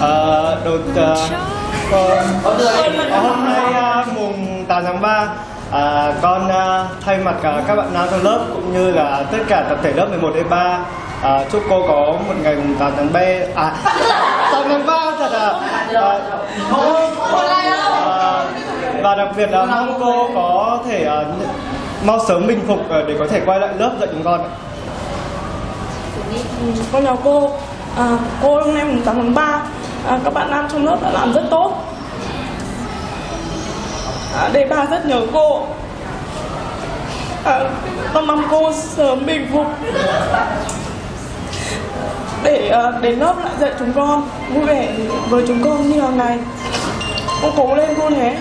Ờ, được ờ, uh, hôm nay uh, mùng 8 tháng 3 À, con à, thay mặt à, các bạn nam trong lớp cũng như là tất cả tập thể lớp 11 E3 à, chúc cô có một ngày mùng 8 tháng 3 à 8 tháng 3 thật à, à, à và đặc biệt là mong cô có thể à, mau sớm bình phục để có thể quay lại lớp dạy chúng con ạ. con chào cô à, cô hôm nay mùng 8 tháng 3 à, các bạn nam trong lớp đã làm rất tốt. À, đề ba rất nhớ cô. À, con mong cô sớm bình phục. Để à, đến lớp lại dạy chúng con vui vẻ với chúng con như hàng ngày. Cô cố lên cô nhé.